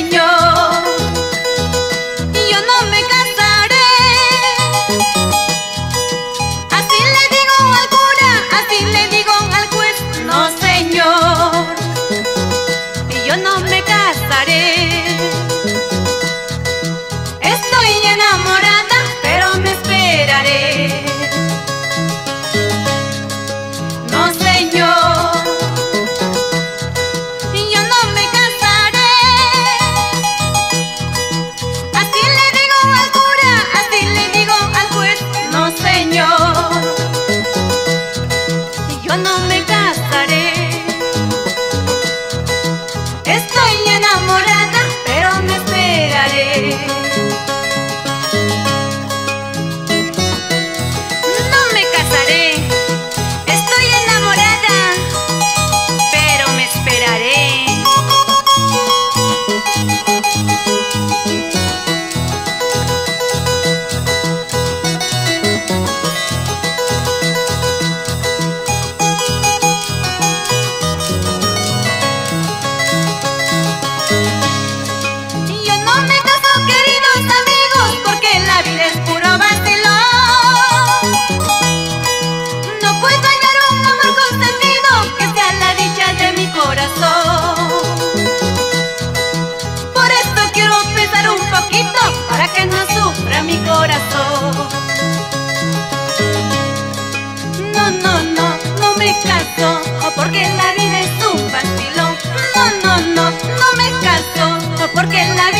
Señor. Y yo no me casaré. Así le digo al cura, así le digo al juez, no Señor. Y yo no me casaré. Estoy enamorada, pero me esperaré. Música No, no, no, me caso porque la vida es un vacilón. No, no, no, no me caso porque la vida